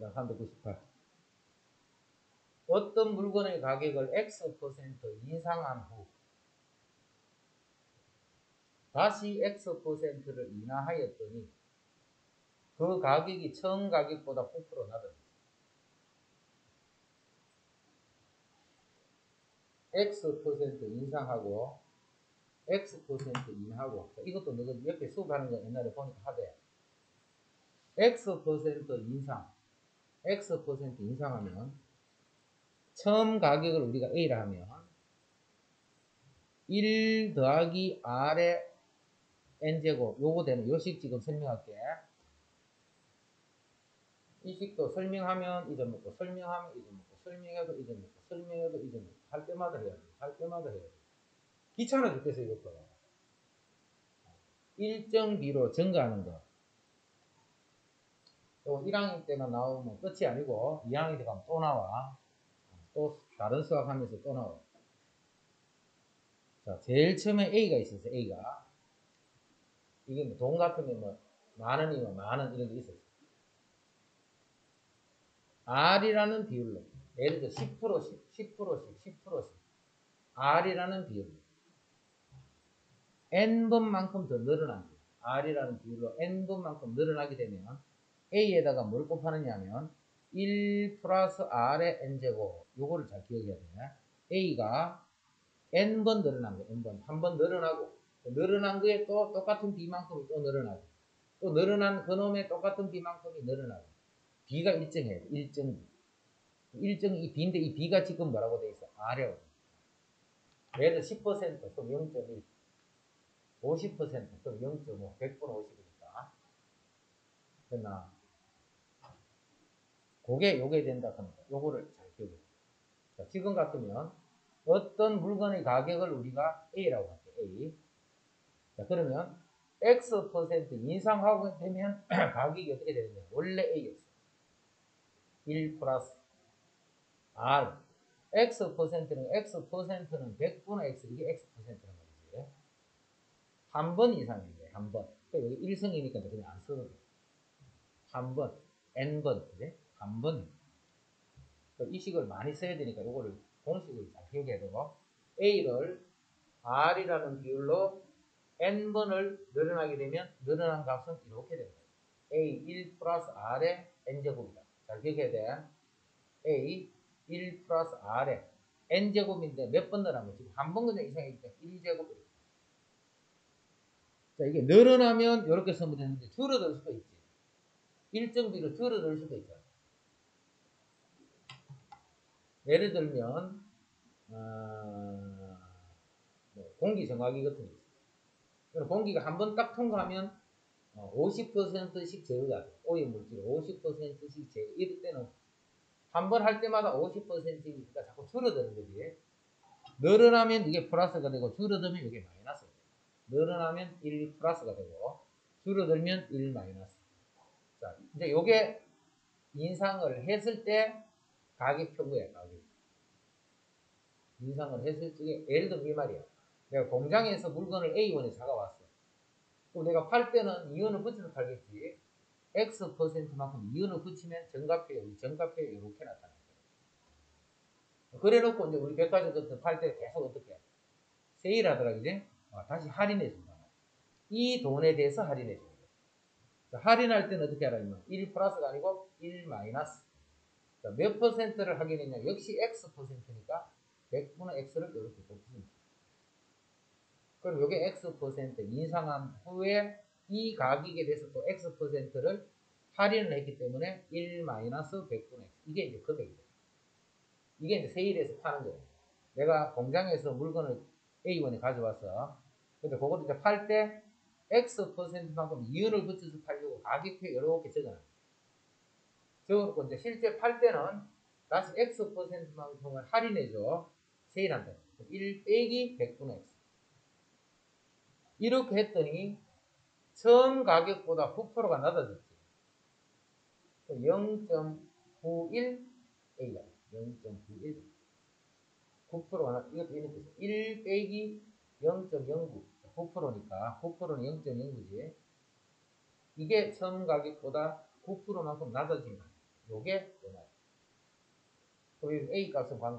그 다음 398. 어떤 물건의 가격을 X% 인상한 후 다시 X%를 인하하였더니 그 가격이 처음 가격보다 9% 낮아졌다. X% 인상하고 X% 인하고 이것도 너가 옆에 수업하는 거 옛날에 보니까 하대. X% 인상 X% 인상하면 처음 가격을 우리가 A라 하면 1 더하기 R의 N제곱 요거 되는 요식 지금 설명할게 이 식도 설명하면 이점 먹고 설명하면 이점 먹고 설명해도 이점 먹고 설명해도 이점 먹고 할 때마다 해야 돼. 할 때마다 해야 돼. 귀찮아 죽겠어 이것도. 일정 비로 증가하는 거. 또 1학년 때만 나오면 끝이 아니고 2학년 때 가면 또 나와. 또 다른 수학 하면서 또 나와. 자, 제일 처음에 A가 있었어, A가. 이게 뭐 돈 같으면 뭐, 만 원이면 만원 이런 게 있었어. R이라는 비율로. 예를 들어 10%씩, 10%씩, 10%씩. R이라는 비율로. N번만큼 더 거예요. R이라는 비율로 N번만큼 늘어나게 되면 A에다가 뭘 곱하느냐 하면 1 플러스 R의 N제곱. 요거를 잘 기억해야 돼. A가 N번 늘어난 거예요. N번. 한 번 늘어나고 늘어난 거에 또 똑같은 B만큼이 또 늘어나고 또 늘어난 그놈의 똑같은 B만큼이 늘어나고 B가 일정해야 돼. 일정 B. 일정 이 B인데 이 B가 지금 뭐라고 돼 있어? R이라고. 예를 들어 10% 그럼 0.1 50% 그럼 0.5 100분 50이니까 됐나? 요게 요게 된다 합니다. 요거를 잘 기억해 주세요. 지금 같으면 어떤 물건의 가격을 우리가 A라고 할게요. A. 자, 그러면 X% 인상하고 되면 가격이 어떻게 되느냐? 원래 A였어요. 1 플러스 R. X%는, X%는 100분의 X 이게 X%란 말이지. 한 번 이상인 거예요. 한 번. 그러니까 여기 1승이니까 그냥 안 써도 돼. 한 번, N번. 그래? 3번 이 식을 많이 써야 되니까 이거를 공식을 잘 기억해야 되고 A를 R이라는 비율로 N번을 늘어나게 되면 늘어난 값은 이렇게 됩니다. A1 플러스 R의 N제곱이다. 잘 기억해야 돼. A1 플러스 R의 N제곱인데 몇 번 늘어나면 지금 한 번 그냥 이상이기 때문에 1제곱 자 이게 늘어나면 이렇게 쓰면 되는데 줄어들 수도 있지. 일정비로 줄어들 수도 있잖아. 예를 들면 어, 뭐 공기 정화기 같은 게 있어요. 공기가 한 번 딱 통과하면 50%씩 제거가 돼. 오염물질 50%씩 제거. 이럴 때는 한 번 할 때마다 50%니까 자꾸 줄어드는 거지. 늘어나면 이게 플러스가 되고 줄어들면 이게 마이너스. 늘어나면 1 플러스가 되고 줄어들면 1 마이너스. 자, 이제 요게 인상을 했을 때 가격 표구야, 가격. 인상을 했을 때, 예를 들면 이 말이야. 내가 공장에서 물건을 A1에 사가왔어. 그럼 내가 팔 때는 이온을 붙여서 팔겠지. X%만큼 이온을 붙이면 정가표에, 정가표에 이렇게 나타날 거야. 그래 놓고 이제 우리 백화점 같은 팔때 계속 어떻게 해? 세일 하더라, 그지? 아, 다시 할인해 준다. 이 돈에 대해서 할인해 준다. 할인할 때는 어떻게 하라면 1 플러스가 아니고 1 마이너스. 자, 몇 퍼센트를 하게 되냐? 역시 X 퍼센트니까 100분의 X를 이렇게 곱습니다. 그럼 이게 X 퍼센트 인상한 후에 이 가격에 대해서 또 X 퍼센트를 할인을 했기 때문에 1 마이너스 100분의 X. 이게 이제 금액이 돼. 이게 이제 세일해서 파는 거예요. 내가 공장에서 물건을 A1에 가져왔어. 근데 그걸 이제 팔 때 X 퍼센트만큼 이윤을 붙여서 팔려고 가격표 이렇게 적어놔. 적어놓고 이제 실제 팔 때는 다시 X 퍼센트만큼을 할인해줘. 세일한다. 1 빼기 100분의 X. 이렇게 했더니 처음 가격보다 9%가 낮아졌지. 0.91 A가 0.91 9%가 낮, 이것도 이렇게 있어. 1 빼기 0.09 9%니까 9%는 0.09지. 이게 처음 가격보다 9%만큼 낮아진 거야. 요게 요말. 그리고 A 값은 거야.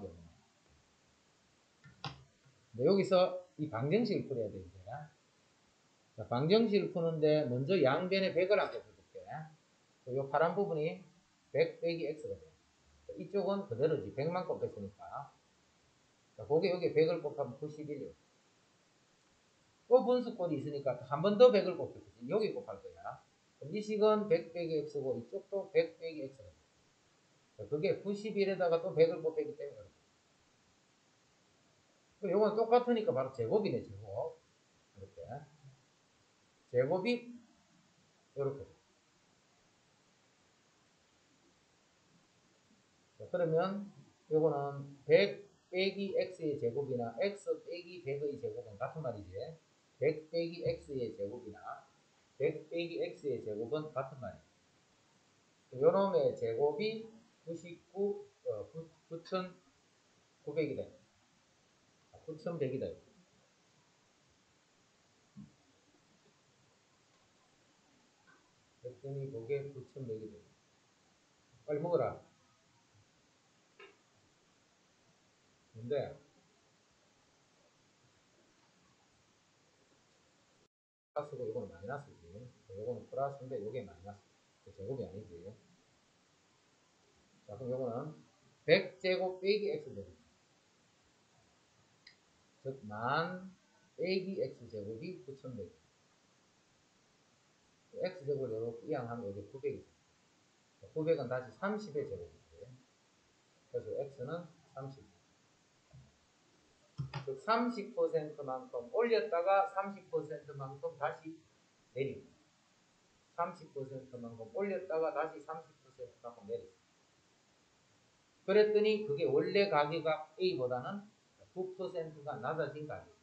근데 여기서 이 방정식을 풀어야 돼, 이제. 자, 방정식을 푸는데 먼저 양변에 100을 한번 해볼게. 요 파란 부분이 100 빼기 x가 돼. 이쪽은 그대로지. 100만 곱했으니까. 자, 그게 여기 100을 곱하면 91이요. 또 분수꼴이 있으니까 한 번 더 100을 곱했지. 여기 곱할 거야. 그럼 이 식은 100 빼기 x고 이쪽도 100 빼기 x가 돼. 자, 그게 91에다가 또 100을 곱했기 때문에 그렇게. 그럼 이건 똑같으니까 바로 제곱이네, 제곱. 이렇게. 제곱이 이렇게. 자, 그러면 요거는 100 빼기 x의 제곱이나 x 빼기 100의 제곱은 같은 말이지. 100 빼기 x의 제곱이나 100 빼기 x의 제곱은 같은 말이야. 요놈의 제곱이 99, 어, 9,900이다. 9,100이다. 그랬더니 그게 9,100이 돼. 빨리 먹어라. 근데 플러스고 이거는 마이너스지. 이거는 플러스인데 이게 마이너스. 제곱이 아니지. 자, 그럼 이거는 100제곱 빼기 x제곱. 즉, 만 빼기 x제곱이 9,100. x제곱을 이렇게 이항하면 여기 900이죠. 900은 다시 30의 제곱이지. 그래서 x는 30. 즉 30%만큼 올렸다가 30%만큼 다시 내리고 30%만큼 올렸다가 다시 30%만큼 내리고 그랬더니 그게 원래 가격가 A보다는 9%가 낮아진 가격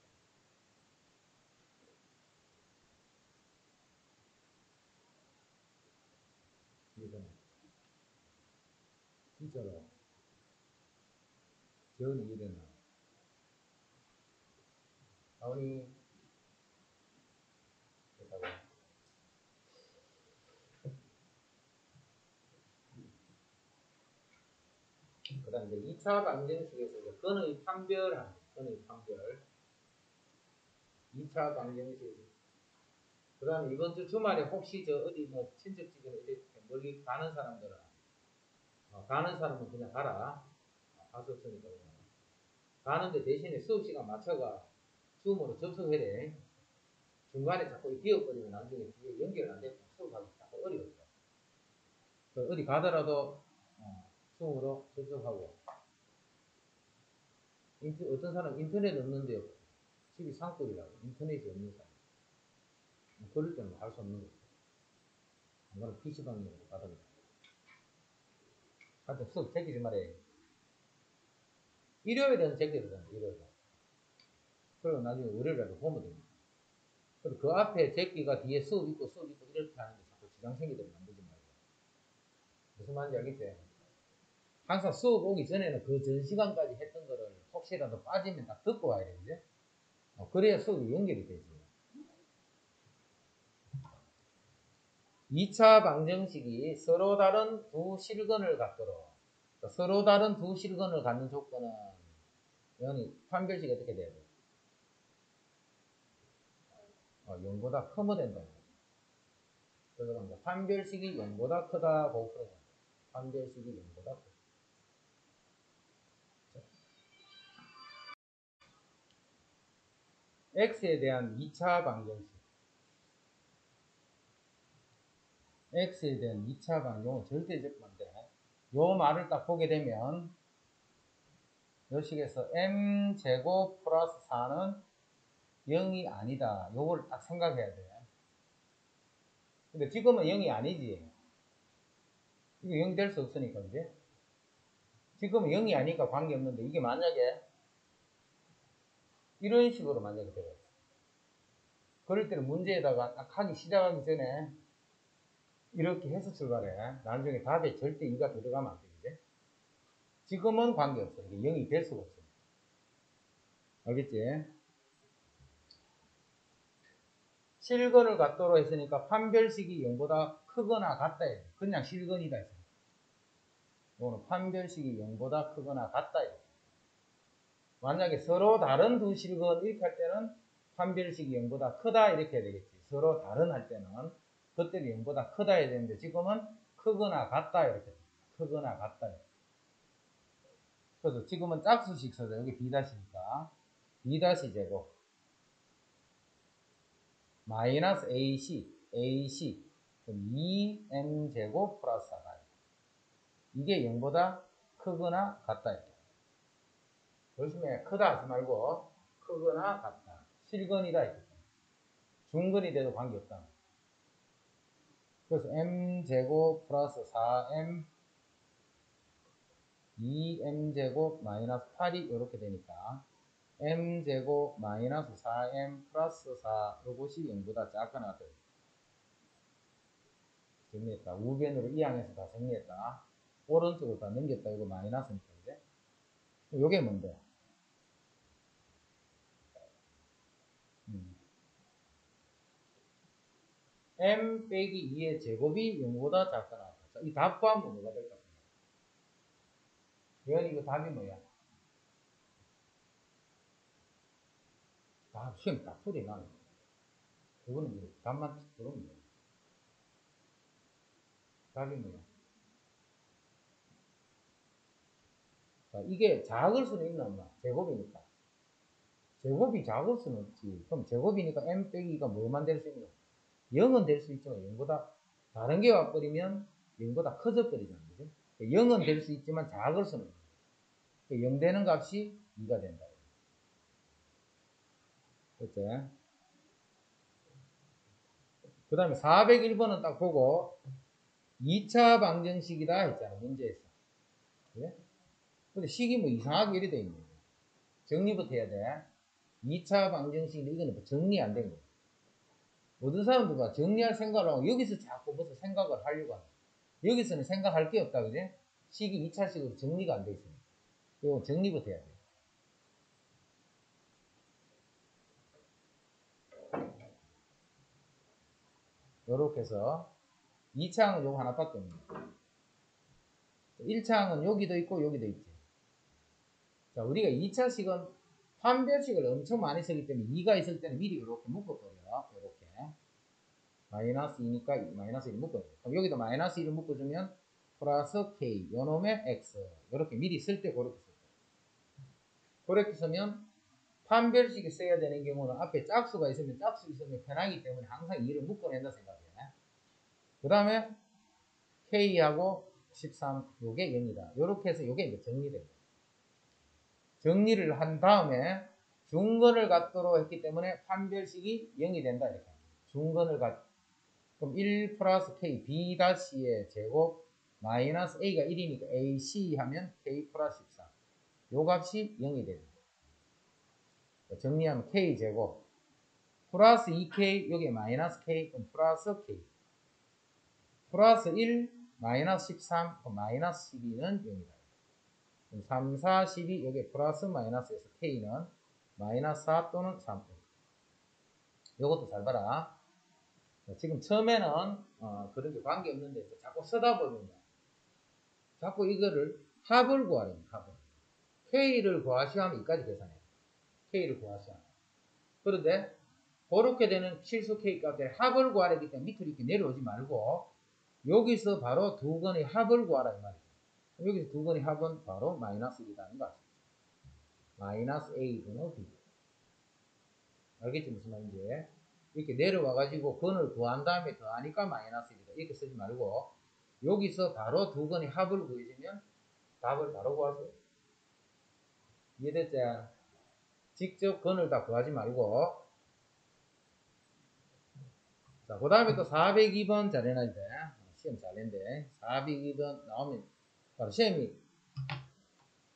이거는 진짜로 재원이 이래나 아버니 됐다고 그 다음 이제 2차 방정식에서 이제 근의 판별하는 근의 판별 2차 방정식 그 다음에 이번 주 주말에 혹시 저 어디 뭐 친척집이나 이렇게 멀리 가는 사람들은 어, 가는 사람은 그냥 가라 어, 가서 없으니까 그냥. 가는데 대신에 수업 시간 맞춰가 줌으로 접속해야 돼. 중간에 자꾸 비어버리면 나중에 뒤에 연결 안 되고 수업하기 자꾸 어려워져. 그 어디 가더라도 어, 줌으로 접속하고 인터, 어떤 사람 인터넷 없는데 집이 산골이라고 인터넷이 없는 사람 뭐 그럴 때는 할 수 없는 거죠. 안 그러면 PC방으로 가든가 하여튼 수업 제끼지 말해 일요일에는 제끼를 한다 일요일에 그리고 나중에 월요일에 보면 됩니다. 그리고 그 앞에 제끼가 뒤에 수업 있고 수업 있고 이렇게 하는데 자꾸 지장 생기도록 만들지 말고. 무슨 말인지 알겠지? 항상 수업 오기 전에는 그 전 시간까지 했던 거를 혹시라도 빠지면 딱 듣고 와야 되지. 어, 그래야 수업이 연결이 되지. 2차 방정식이 서로 다른 두 실근을 갖도록 서로 다른 두 실근을 갖는 조건은 여기 판별식이 어떻게 돼야 돼? 어, 0보다 크면 된다. 그래서 갑니다. 판별식이 0보다 크다고 풀어야 된다. 판별식이 0보다 크다. X에 대한 2차 방정식. x에 대한 2차 방정은 절대적반대. 요 말을 딱 보게 되면 요 식에서 m제곱 플러스 4는 0이 아니다. 요걸 딱 생각해야 돼. 근데 지금은 0이 아니지. 이거 0 될 수 없으니까, 이제. 지금은 0이 아니니까 관계없는데, 이게 만약에 이런 식으로 만약에 되어 있어. 그럴 때는 문제에다가 딱 하기 시작하기 전에 이렇게 해서 출발해. 나중에 답에 절대 2가 들어가면 안 되겠지. 지금은 관계없어. 이게 0이 될 수가 없어. 알겠지? 실근을 갖도록 했으니까 판별식이 0보다 크거나 같다 해. 그냥 실근이다 했어. 이거는 판별식이 0보다 크거나 같다. 이렇게. 만약에 서로 다른 두 실근 이렇게 할 때는 판별식이 0보다 크다 이렇게 해야 되겠지. 서로 다른 할 때는 그때도 0보다 크다 해야 되는데 지금은 크거나 같다 이렇게 크거나 같다 이렇게. 그래서 지금은 짝수식 써서 여기 B-니까. B- 제곱. 마이너스 AC AC 그럼 2m제곱 플러스 4가 이게 0보다 크거나 같다 조심해. 크다 하지 말고 크거나 같다. 실근이다. 중근이 돼도 관계없다. 그래서 m제곱 플러스 4m 2m제곱 마이너스 8이 이렇게 되니까 m제곱 마이너스 4m 플러스 4 이것이 0보다 작거나 같다. 정리했다. 우변으로 이항해서 다 정리했다. 오른쪽으로 다 넘겼다. 이거 마이너스니까 이제. 요게 뭔데 m 빼기 2의 제곱이 0보다 작거나 같다 이 답과 뭐가 될까 대현 이거 답이 뭐야? 아, 시험 딱 풀이 나네. 그거는 답만 들으면 돼. 답이 뭐야? 자, 이게 작을 수는 있나 없나? 제곱이니까. 제곱이 작을 수는 없지. 그럼 제곱이니까 m 빼기가 뭐만 될 수 있나? 0은 될 수 있지만 0보다 다른 게 와버리면 0보다 커져 버리잖아. 그지? 0은 될 수 있지만 작을 수는 없어. 0 되는 값이 2가 된다. 그치? 그 다음에 401번은 딱 보고 2차 방정식이다 했잖아 문제에서 그래? 근데 식이 뭐 이상하게 이래 돼 있네 정리부터 해야 돼 2차 방정식인데 이거는 뭐 정리 안 된 거야 모든 사람들과 정리할 생각을 하고 여기서 자꾸 무슨 생각을 하려고 하는 여기서는 생각할 게 없다 그지? 식이 2차식으로 정리가 안 돼 있으니까 이거 정리부터 해야 돼. 요렇게 해서 2차항은 요거 하나밖에 없네. 1차항은 여기도 있고 여기도 있지. 자, 우리가 2차식은 판별식을 엄청 많이 쓰기 때문에 2가 있을 때는 미리 이렇게 묶어버려. 이렇게. 마이너스 2니까 마이너스 1을 묶어요. 그럼 여기도 마이너스 1을 묶어주면 플러스 k, 요놈의 x. 이렇게 미리 쓸 때 그렇게 그렇게 쓰면 판별식이 써야 되는 경우는 앞에 짝수가 있으면 짝수 있으면 편하기 때문에 항상 2를 묶어낸다 생각해. 그 다음에 K하고 13 요게 0이다. 요렇게 해서 요게 이제 정리됩니다. 정리를 한 다음에 중근을 갖도록 했기 때문에 판별식이 0이 된다 이렇게. 중근을 갖 그럼 1 플러스 K B-의 제곱 마이너스 A가 1이니까 AC 하면 K 플러스 13. 요 값이 0이 됩니다. 정리하면 k제곱 플러스 2k 여기 마이너스 k 그럼 플러스 k 플러스 1 마이너스 13 그럼 마이너스 12는 0이다. 그럼 3, 4, 12 여기 플러스 마이너스에서 k는 마이너스 4 또는 3 요것도 잘 봐라. 지금 처음에는 어, 그런 게 관계없는데 자꾸 쓰다 보면 자꾸 이거를 합을 구하래요. 합을. K를 구하시하면 이까지 계산해요. K를 구하시하면. 그런데 그렇게 되는 실수 K 값의 합을 구하려기 때문에 밑으로 이렇게 내려오지 말고 여기서 바로 두 건의 합을 구하라 이 말이죠. 여기서 두 건의 합은 바로 마이너스 1이라는 거 아시죠? 마이너스 A분의 B. 알겠지 무슨 말인지? 이렇게 내려와 가지고 건을 구한 다음에 더하니까 마이너스 1이다. 이렇게 쓰지 말고 여기서 바로 두 건의 합을 구해주면 답을 바로 구하세요. 이해됐지? 직접 건을 다 구하지 말고 자, 그 다음에 또 402번 잘 해놔야 돼. 시험 잘 낸데 402번 나오면 바로 시험이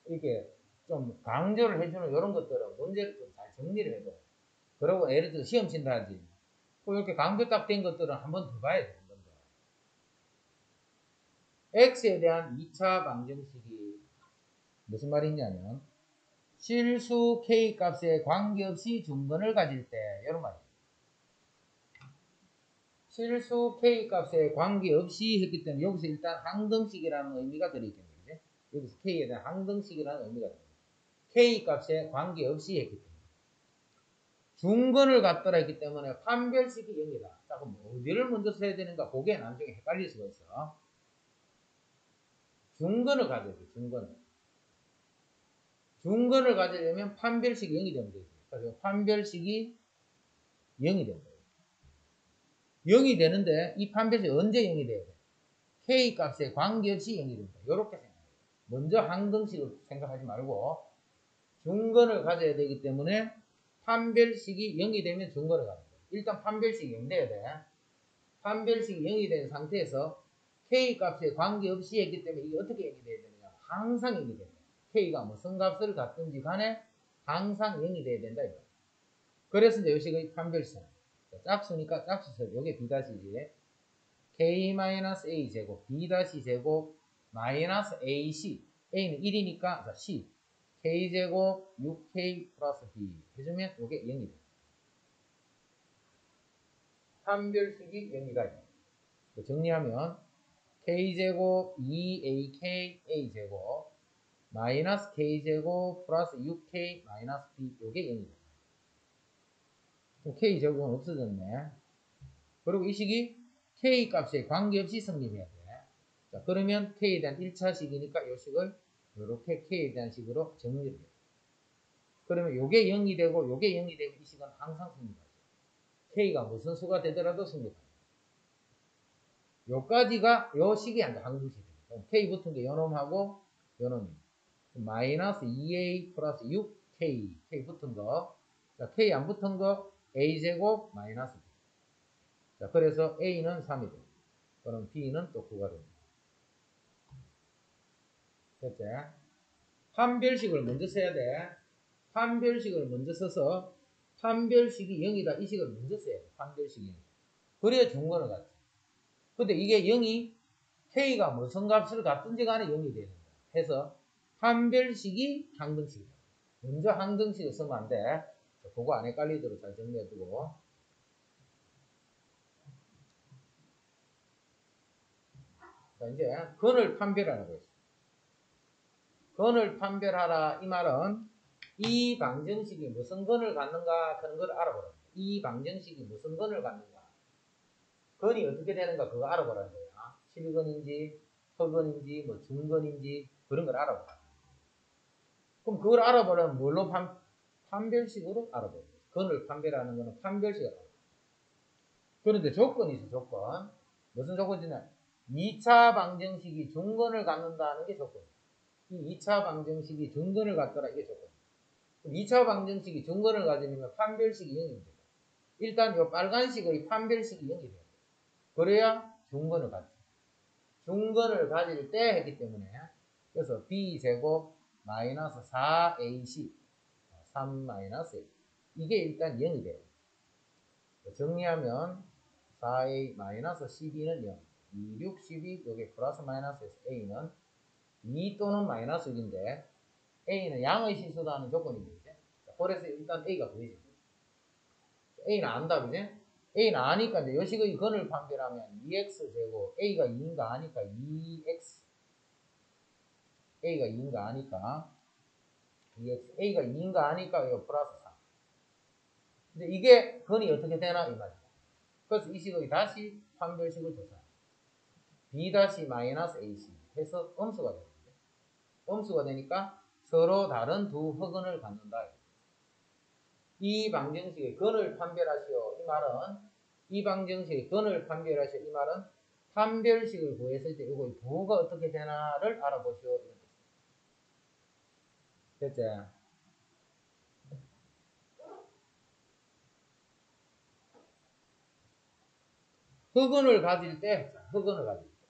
이렇게 좀 강조를 해주는 이런 것들은 문제를 좀 잘 정리를 해줘. 그리고 예를 들어 시험 친다 하지. 이렇게 강조 딱된 것들은 한 번 더 봐야 번 더. X에 대한 2차 방정식이 무슨 말이냐면 실수 K 값에 관계없이 중근을 가질 때 이런 말이에요. 실수 K 값에 관계없이 했기 때문에 여기서 일단 항등식이라는 의미가 들어있겠네요. 여기서 K에 대한 항등식이라는 의미가 됩니다. K 값에 관계없이 했기 때문에. 중근을 갖더라 했기 때문에 판별식이 0이다. 자, 그럼 어디를 먼저 써야 되는가? 그게 나중에 헷갈릴 수가 있어. 중근을 가져야 돼, 중근을. 중근을 가지려면 판별식이 0이 되면 되지. 그래서 판별식이 0이 된다. 0이 되는데 이 판별식이 언제 0이 돼야 돼? K 값에 관계없이 0이 된다. 이렇게 생각해요. 먼저 항등식을 생각하지 말고 중근을 가져야 되기 때문에 판별식이 0이 되면 가는 거예요. 일단 판별식이 0 돼야 돼. 판별식이 0이 된 상태에서 K 값에 관계없이 했기 때문에 이게 어떻게 0이 돼야 되느냐. 항상 0이 된다. K가 무슨 값을 갖든지 간에 항상 0이 돼야 된다. 이거. 그래서 이제 요식의 판별식. 짝수니까 짝수설. 요게 B-지. K-A 제곱, B- 제곱, 마이너스 AC. A는 1이니까 C. k제곱 6k 플러스 b 해주면 이게 0이 돼요. 판별식이 0이다. 정리하면 k제곱 2ak a제곱 마이너스 k제곱 플러스 6k 마이너스 b 이게 0이 돼요. k제곱은 없어졌네. 그리고 이 식이 k 값에 관계없이 성립해야 돼. 자, 그러면 k에 대한 1차식이니까 이 식을 이렇게 K에 대한 식으로 정리를 해요. 그러면 요게 0이 되고 요게 0이 되면 이 식은 항상 성립하죠. K가 무슨 수가 되더라도 성립합니다. 요까지가 요 식이 아니라 항등식입니다. K 붙은 게 요놈하고 요놈이 마이너스 2A 플러스 6K K 붙은 거 자, K 안 붙은 거 A제곱 마이너스 B 자, 그래서 A는 3이 됩니다. 그럼 B는 또 9가 됩니다. 됐지? 판별식을 먼저 써야 돼. 판별식을 먼저 써서 판별식이 0이다. 이 식을 먼저 써야 돼. 판별식이. 그래야 중거를 갖지. 근데 이게 0이 K가 무슨 값을 갖든지 간에 0이 되는 거야. 해서 판별식이 항등식이다. 먼저 항등식을 쓰면 안 돼. 그거 안 헷갈리도록 잘 정리해두고. 자, 이제 근을 판별하라고 했어. 건을 판별하라 이 말은 이 방정식이 무슨 건을 갖는가 그런 걸 알아보라. 이 방정식이 무슨 건을 갖는가. 건이 어떻게 되는가 그거 알아보라는 거야. 실건인지 허건인지 뭐 중건인지 그런 걸 알아보라. 그럼 그걸 알아보려면 뭘로 판, 판별식으로 알아보는 거야. 건을 판별하는 거는 판별식으로 알아보라. 그런데 조건이 있어 조건. 무슨 조건이냐. 2차 방정식이 중건을 갖는다는 게 조건이야. 이 2차 방정식이 중근을 갖더라 이게 조건. 2차 방정식이 중근을 가지려면 판별식이 0이 됩니다. 일단 이 빨간식의 판별식이 0이 돼요. 그래야 중근을 갖지. 중근을 가질 때 했기 때문에 그래서 b제곱 마이너스 4ac 3 마이너스 a 이게 일단 0이 돼요. 정리하면 4a 마이너스 12는 0 2, 6, 12 여기 플러스 마이너스에서 a는 2 또는 마이너스 6인데 A는 양의 실수다는 조건입니다. 그래서 일단 A가 보이죠. A는 안다, 그지? A는 아니까 이제 요식의 근을 판별하면 2x 제곱 A가 2인가 아니까 2x A가 2인가 아니까 2x A가 2인가 아니까 이거 플러스 3 근데 이게 근이 어떻게 되나 이 말이야. 그래서 이 식의 다시 판별식을 조사. B 다시 마이너스 AC 해서 음수가 됩니다. 음수가 되니까 서로 다른 두 흑은을 갖는다. 이 방정식의 근을 판별하시오. 이 말은 이 방정식의 근을 판별하시오. 이 말은 판별식을 구했을 때 이거 부가 어떻게 되나를 알아보시오. 됐지? 흑은을 가질 때, 흑은을 가질 때.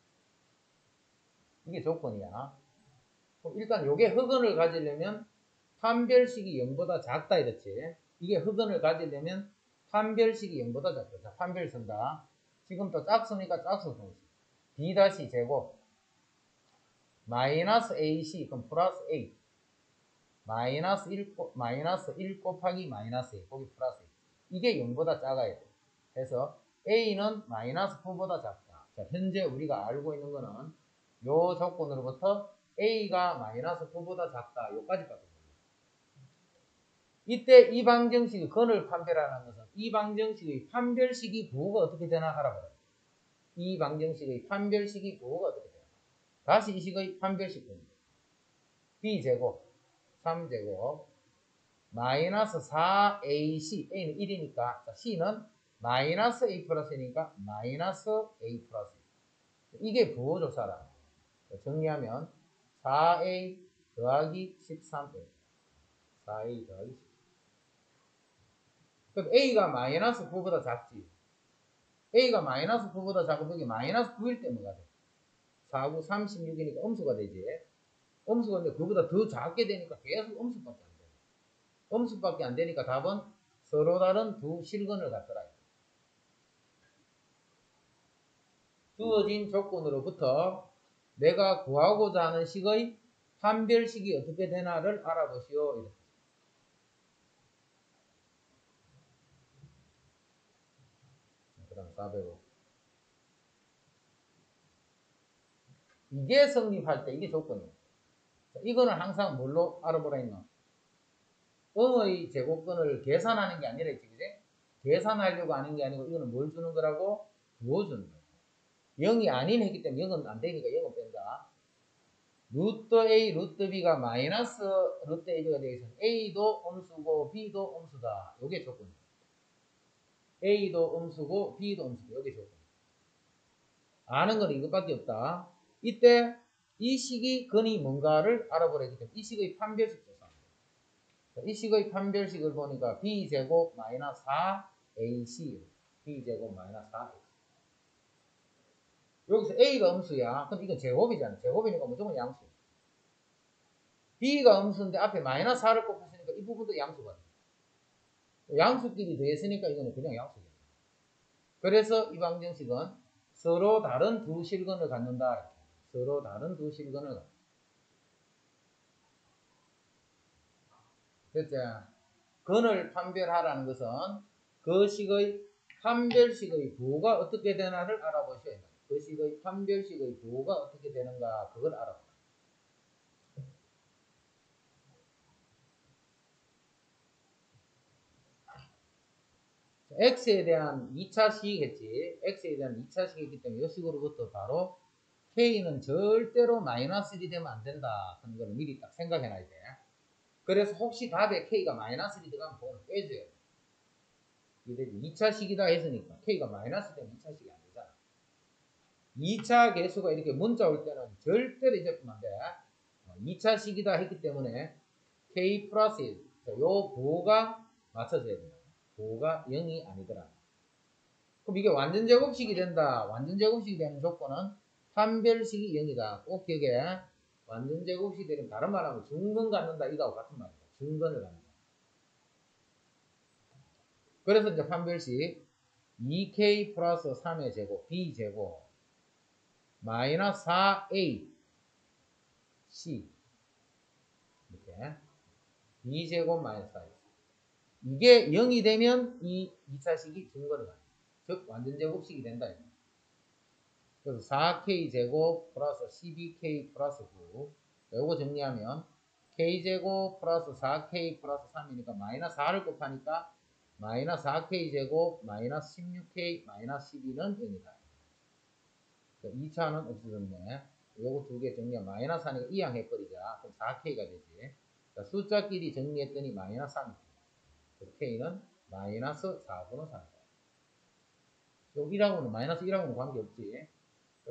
이게 조건이야. 일단 요게 흑은을 가지려면 판별식이 0보다 작다 이랬지. 이게 흑은을 가지려면 판별식이 0보다 작다. 자, 판별 쓴다. 지금부터 짝수니까 짝수 공식. b 다시 제곱 마이너스 ac 그럼 플러스 a 마이너스 1, 마이너스 1 곱하기 마이너스 a 거기 플러스 a 이게 0보다 작아야 돼. 그래서 a는 마이너스 4보다 작다. 자, 현재 우리가 알고 있는 거는 요 조건으로부터 a가 마이너스 9보다 작다. 요까지밖에 몰라. 이때 이 방정식의 근을 판별하는 것은 이 방정식의 판별식이 부호가 어떻게 되나 알아봐라. 이 방정식의 판별식이 부호가 어떻게 되나. 다시 이 식의 판별식 봅니다. b제곱 3제곱 마이너스 4ac a는 1이니까 자, c는 마이너스 a 플러스니까 마이너스 a 플러스 이게 부호조사라 정리하면 4a 더하기 13a 4a 더하기 13 그럼 a가 마이너스 9보다 작지 a가 마이너스 9보다 작으면 여기 마이너스 9일 때 뭐가 돼? 4, 9, 36이니까 음수가 되지 음수가 근데 그보다 더 작게 되니까 계속 음수밖에 안 돼. 음수밖에 안 되니까 답은 서로 다른 두 실근을 갖더라. 주어진 조건으로부터 내가 구하고자 하는 식의 판별식이 어떻게 되나를 알아보시오. 그 다음 405. 이게 성립할 때 이게 조건이에요. 이거는 항상 뭘로 알아보라 했노? 음의 제곱근을 계산하는 게 아니라 있지, 그지? 계산하려고 하는 게 아니고 이거는 뭘 주는 거라고? 부어주는 거야. 0이 아닌 했기 때문에 0은 안 되니까 0은 뺀다. 루트 A, 루트 B가 마이너스 루트 AB가 되겠으면 A도 음수고 B도 음수다. 요게 조건이야. A도 음수고 B도 음수고 요게 조건. 아는 건 이것밖에 없다. 이때 이 식이 근이 뭔가를 알아보려기 때문에 이 식의 판별식 조사합니다. 이 식의 판별식을 보니까 b제곱 마이너스 4ac b제곱 마이너스 4ac 여기서 a가 음수야. 그럼 이건 제곱이잖아. 제곱이니까 무조건 양수. b가 음수인데 앞에 마이너스 4를 꼽혔으니까 이 부분도 양수가 돼. 양수끼리 더했으니까 이거는 그냥 양수겠다. 그래서 이 방정식은 서로 다른 두 실근을 갖는다. 서로 다른 두 실근을 됐죠? 근을 판별하라는 것은 그 식의 판별식의 부호가 어떻게 되나를 알아보셔야 돼요. 그 식의 판별식의 부호가 어떻게 되는가 그걸 알아봐. x에 대한 2차식이겠지. x에 대한 2차식이기 때문에 이 식으로부터 바로 K는 절대로 마이너스 1이 되면 안 된다. 하는 걸 미리 딱 생각해 놔야 돼. 그래서 혹시 답에 K가 마이너스 1이 들어가면 그거는 빼줘야 돼. 이게 2차식이다 했으니까 K가 마이너스 되면 2차식이 안 되잖아. 2차 개수가 이렇게 문자 올 때는 절대로 돼. 2차 식이다 어, 했기 때문에 K 플러스 1. 요 부호가 맞춰져야 된다. 부호가 0이 아니더라. 그럼 이게 완전 제곱식이 된다. 완전 제곱식이 되는 조건은 판별식이 0이다. 꼭 기억해. 완전 제곱식이 되면 다른 말하면 중근 갖는다. 이거하고 같은 말이다. 중근을 갖는다. 그래서 이제 판별식 2k 플러스 3의 제곱, b제곱, 마이너스 4a, c. 이렇게. b제곱 마이너스 4a. 이게 0이 되면 이 2차식이 중근을 갖는다. 즉, 완전 제곱식이 된다. 그래서 4k 제곱 플러스 12k 플러스 9 요거 정리하면 k제곱 플러스 4k 플러스 3이니까 마이너스 4를 곱하니까 마이너스 4k 제곱 마이너스 16k 마이너스 12는 0이다. 2차는 없어졌네. 요거 두 개 정리하면 마이너스 하니까 이항 해버리자. 그럼 4k가 되지. 자, 숫자끼리 정리했더니 마이너스 3. k는 마이너스 4분의 3. 요 1하고는 마이너스 1하고는 관계없지.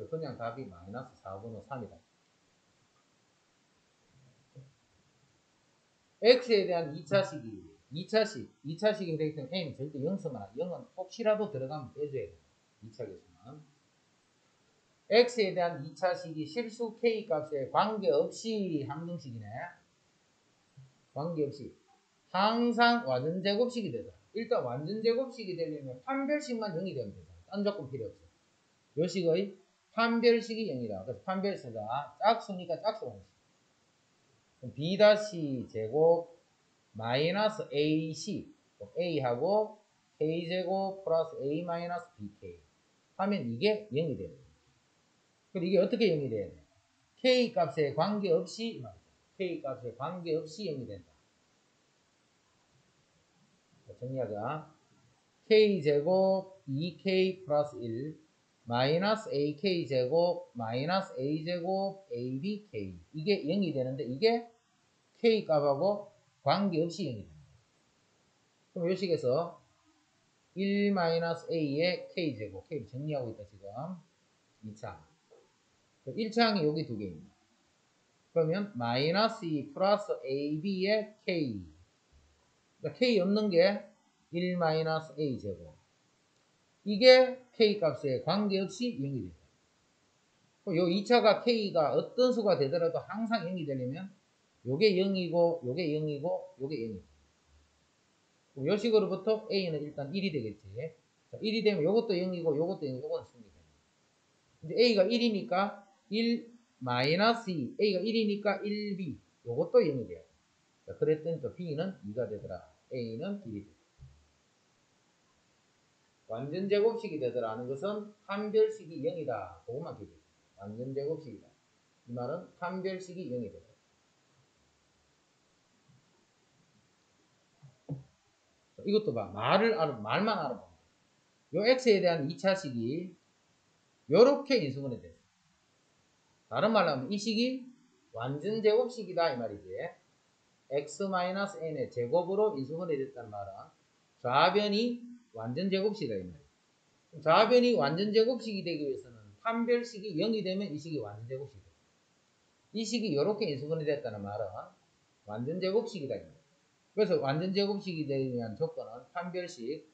그냥 답이 마이너스 4분의 3이다. x에 대한 2차식이 2차식, 2차식이 되기 때문에 n은 절대 0서만 0은 혹시라도 들어가면 빼줘야 돼. 2차 계수는. X에 대한 2차식이 실수 k 값에 관계없이 항등식이네. 관계없이. 항상 완전 제곱식이 되다. 일단 완전 제곱식이 되려면 판별식만 0이 되면 되잖아. 딴 조건 필요 없어. 요 식의 판별식이 0이다. 그래서 판별수가 짝수니까 짝수가 있어. B 다시 제곱 마이너스 AC A하고 K제곱 플러스 A 마이너스 BK 하면 이게 0이 돼요. 그럼 이게 어떻게 0이 돼야 돼? k 값에 관계없이 k 값에 관계없이 0이 된다. 정리하자. k제곱 2k 플러스 1 마이너스 ak제곱 마이너스 a제곱 abk 이게 0이 되는데 이게 k 값하고 관계없이 0이 됩니다. 그럼 이 식에서 1 마이너스 a의 k제곱 k를 정리하고 있다 지금 2차 1차항이 여기 두 개입니다. 그러면 마이너스 2 플러스 ab의 k 그러니까 k 없는 게 1 마이너스 a 제곱 이게 k 값에 관계없이 0이 됩니다. 요 2차가 k가 어떤 수가 되더라도 항상 0이 되려면 요게 0이고 요게 0이고 요게 0이고 요 식으로부터 a는 일단 1이 되겠지. 자, 1이 되면 요것도 0이고 요것도 0이고 요거는 승리 됩니다. 이제 a가 1이니까 1 마이너스 2 a가 1이니까 1b 요것도 0이 돼요. 자, 그랬더니 또 b는 2가 되더라. a는 1이 되더라. 완전 제곱식이 되더라는 것은 판별식이 0이다. 그것만 기억해. 완전 제곱식이다. 이 말은 판별식이 0이 되다. 이것도 봐. 말을 알아, 말만 돼. 요 x에 대한 2차식이 요렇게 인수분해 됐어. 다른 말로 하면 이 식이 완전 제곱식이다 이 말이지. x-n의 제곱으로 인수분해 됐다는 말은 좌변이 완전 제곱식이다 이 말이야. 좌변이 완전 제곱식이 되기 위해서는 판별식이 0이 되면 이 식이 완전 제곱식이 돼. 이 식이 이렇게 인수분해 됐다는 말은 완전 제곱식이다 이 말이야. 그래서 완전 제곱식이 되기 위한 조건은 판별식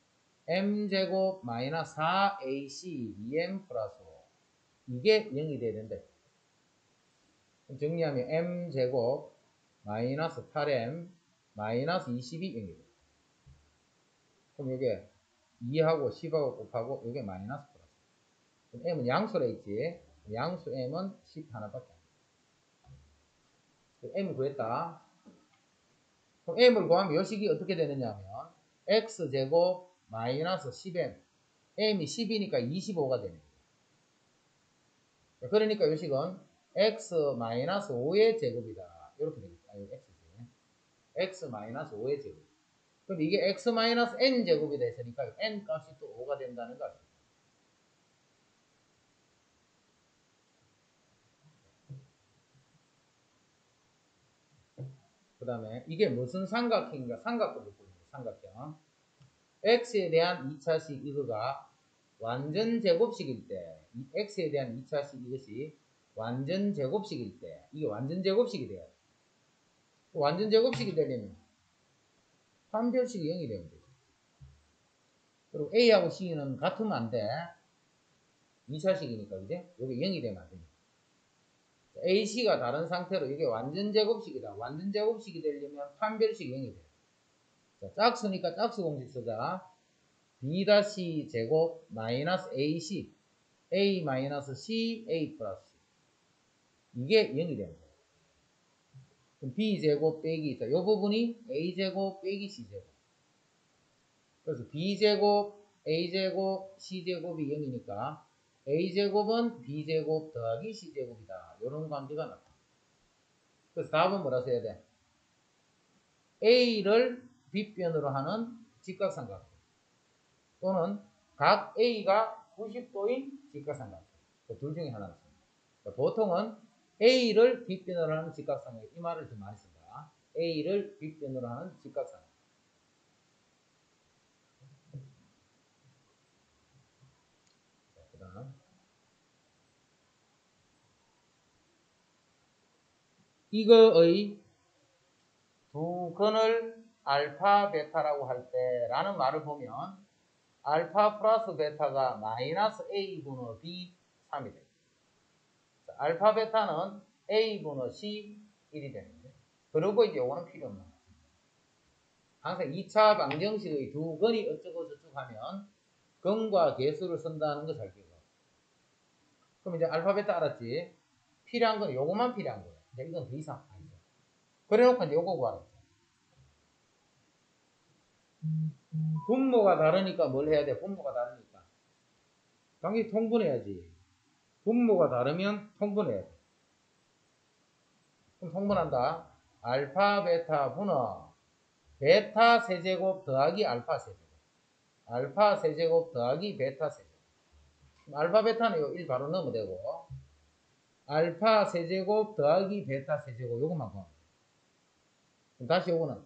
m제곱 마이너스 4ac 2m 플러스 5 이게 0이 돼야 된다. 정리하면 m제곱 마이너스 8m 마이너스 20이 0이 돼. 그럼 이게 2하고 10하고 곱하고 이게 마이너스 플러스. 그럼 m은 양수라 있지. 양수 m은 10 하나밖에 안 돼. m을 구했다. 그럼 m을 구하면 이 식이 어떻게 되느냐 하면 x제곱 마이너스 10m m이 10이니까 25가 되는 거예요. 그러니까 이 식은 x 마이너스 5의 제곱이다. 이렇게 되겠다. 이 x지. x 마이너스 5의 제곱. 그럼 이게 x 마이너스 n 제곱이 됐으니까 n 값이 또 5가 된다는 거그 다음에 이게 무슨 삼각형인가? 삼각형을 보는. 삼각형. x에 대한 2차식 이거가 완전 제곱식일 때 x에 대한 2차식 이것이 완전 제곱식일 때 이게 완전 제곱식이 돼요. 완전 제곱식이 되려면 판별식이 0이 되면 되죠. 그리고 A하고 C는 같으면 안 돼. 2차식이니까, 그제? 여기 0이 되면 안 됩니다. A, C가 다른 상태로 이게 완전 제곱식이다. 완전 제곱식이 되려면 판별식 0이 돼. 자, 짝수니까 짝수 공식 쓰자. B-C 제곱 마이너스 AC A 마이너스 C A 플러스 이게 0이 됩니다. 그럼 b제곱 빼기 있다. 이 부분이 a제곱 빼기 c제곱. 그래서 b제곱, a제곱, c제곱이 0이니까 a제곱은 b제곱 더하기 c제곱이다. 이런 관계가 나타. 그래서 답은 뭐라 써야 돼? a를 빗변으로 하는 직각삼각형 또는 각 a가 90도인 직각삼각형 둘 중에 하나입니다. 보통은 A를 빗변으로 하는 직각삼각 이 말을 좀 많이 쓴다. A를 빗변으로 하는 직각삼각 그 다음 이거의 두 근을 알파 베타라고 할 때라는 말을 보면 알파 플러스 베타가 마이너스 A분의 B 3이 됩니다. 알파 베타는 A 분의 C 1이 되는데 그러고 이제 요거는 필요 없는 거죠. 항상 2차 방정식의 두 근이 어쩌고 저쩌고 하면 근과 개수를 쓴다는 거 잘 기억하고 그럼 이제 알파 베타 알았지? 필요한 건 요거만 필요한 거예요. 이제 이건 더 이상 아니죠. 그래 놓고 이제 요거 구하라. 분모가 다르니까 뭘 해야 돼? 분모가 다르니까. 당연히 통분해야지. 분모가 다르면 통분해야 돼. 그럼 통분한다. 알파 베타 분은 베타 세제곱 더하기 알파 세제곱. 알파 세제곱 더하기 베타 세제곱. 알파 베타는 1 바로 넣으면 되고 알파 세제곱 더하기 베타 세제곱 요것만 구하면 그럼 다시 요거는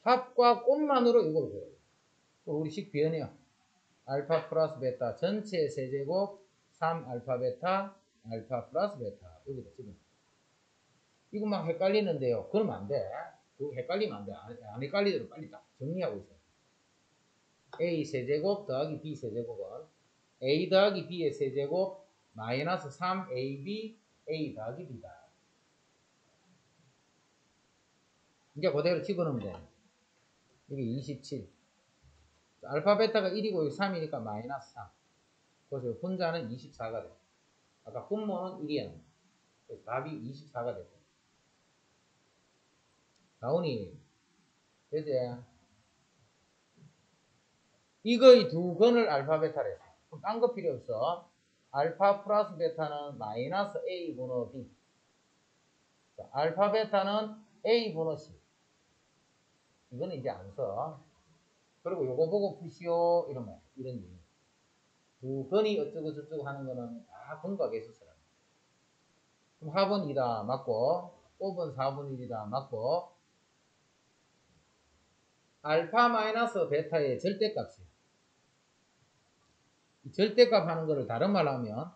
합과 곱만으로 이걸 구해요. 우리 식 변형이요. 알파 플러스 베타 전체 세제곱 3 알파 베타 알파 플러스 베타 여기다 지금 이거 막 헷갈리는데요. 그러면 안 돼. 그거 헷갈리면 안 돼. 안, 헷갈리도록 빨리 딱 정리하고 있어요. A 세제곱 더하기 B 세제곱은 A 더하기 B의 세제곱 마이너스 3AB A 더하기 B다. 이제 그대로 집어넣으면 돼. 이게 27. 알파 베타가 1이고 3이니까 마이너스 3. 그래서 분자는 24가 돼. 아까 분모는 1이었는데. 그래서 답이 24가 됐고. 나오니, 그지? 이거의 두 건을 알파 베타래. 그럼 딴 거 필요 없어. 알파 플러스 베타는 마이너스 A 분호 B. 자, 알파 베타는 A 분호 C. 이거는 이제 안 써. 그리고 요거 보고 푸시오 이러면 이런 얘기. 두 건이 어쩌고 저쩌고 하는 거는 다 근각에서 쓰라. 그럼 합은 2다 맞고 5번 4분 1이다 맞고 알파 마이너스 베타의 절대값이에요. 절대값 하는 거를 다른 말로 하면